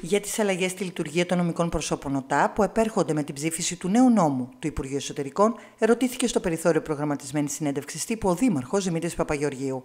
για τις αλλαγές στη λειτουργία των νομικών προσώπων ΟΤΑ που επέρχονται με την ψήφιση του νέου νόμου του Υπουργείου Εσωτερικών, ερωτήθηκε στο περιθώριο προγραμματισμένης συνέντευξης τύπου ο Δήμαρχος Δημήτρης Παπαγεωργίου.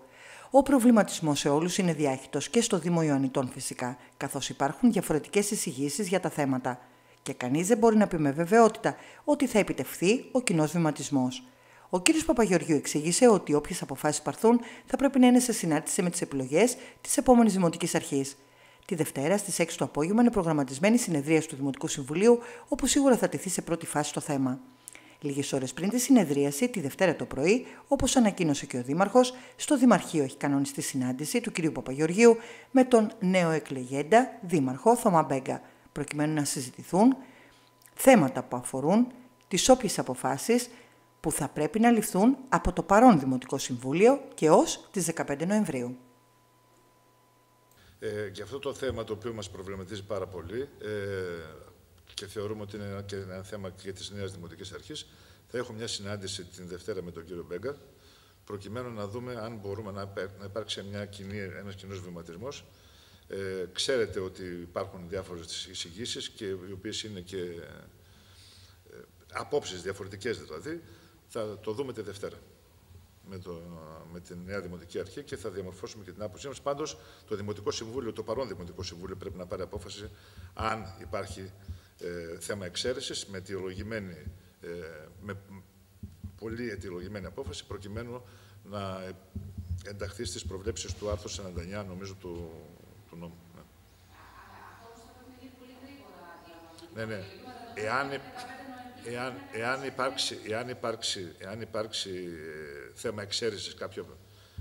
Ο προβληματισμός σε όλους είναι διάχυτος και στο Δήμο Ιωαννητών φυσικά, καθώς υπάρχουν διαφορετικές εισηγήσεις για τα θέματα. Και κανείς δεν μπορεί να πει με βεβαιότητα ότι θα επιτευχθεί ο κοινός βηματισμός. Ο κ. Παπαγεωργίου εξήγησε ότι όποιες αποφάσεις πάρθουν θα πρέπει να είναι σε συνάρτηση με τις επιλογές της επόμενης Δημοτικής Αρχής. Τη Δευτέρα στις 6 το απόγευμα είναι προγραμματισμένη συνεδρία του Δημοτικού Συμβουλίου, όπου σίγουρα θα τεθεί σε πρώτη φάση το θέμα. Λίγες ώρες πριν τη συνεδρίαση, τη Δευτέρα το πρωί, όπως ανακοίνωσε και ο Δήμαρχος, στο Δημαρχείο έχει κανονιστεί συνάντηση του κ. Παπαγεωργίου με τον νέο εκλεγέντα Δήμαρχο Θωμά Μπέγκα, προκειμένου να συζητηθούν θέματα που αφορούν τις όποιες αποφάσεις που θα πρέπει να ληφθούν από το παρόν Δημοτικό Συμβούλιο και ως τις 15 Νοεμβρίου. Ε, για αυτό το θέμα το οποίο μας προβληματίζει πάρα πολύ ε, και θεωρούμε ότι είναι και ένα θέμα και της νέας Δημοτικής Αρχής, θα έχω μια συνάντηση την Δευτέρα με τον κύριο Μπέγκα, προκειμένου να δούμε αν μπορούμε να, να υπάρξει μια κοινή, ένας κοινός βηματισμός. Ε, ξέρετε ότι υπάρχουν διάφορες εισηγήσεις και οι οποίες είναι και ε, απόψεις διαφορετικές δηλαδή, θα το δούμε τη Δευτέρα με, το, με την νέα Δημοτική Αρχή και θα διαμορφώσουμε και την άποψή μας. Πάντως, το Δημοτικό Συμβούλιο, το παρόν Δημοτικό Συμβούλιο, πρέπει να πάρει απόφαση αν υπάρχει ε, θέμα εξαίρεσης με, ε, με πολύ αιτιολογημένη απόφαση, προκειμένου να ενταχθεί στις προβλέψεις του άρθρου 49, νομίζω, του, του νόμου. Ναι, ναι. ναι. Εάν, εάν, εάν υπάρξει, εάν υπάρξει, εάν υπάρξει ε, θέμα εξαίρεσης κάποιων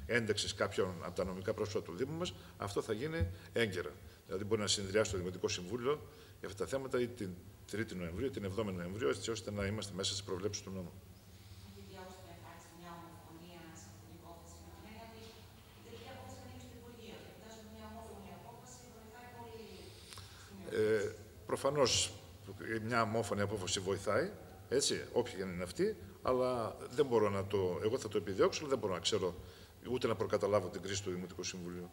ένταξης κάποιων από τα νομικά πρόσωπα του Δήμου μας, αυτό θα γίνει έγκαιρα. Δηλαδή, μπορεί να συνδυάσει το Δημοτικό Συμβούλιο για αυτά τα θέματα ή την 3η Νοεμβρίου ή την 7η Νοεμβρίου, έτσι ώστε να είμαστε μέσα στις προβλέψεις του νόμου. Ε, προφανώς μια αμόφωνη απόφαση βοηθάει, έτσι, όποια είναι αυτή, αλλά δεν μπορώ να το, εγώ θα το επιδιώξω, αλλά δεν μπορώ να ξέρω ούτε να προκαταλάβω την κρίση του Δημοτικού Συμβουλίου.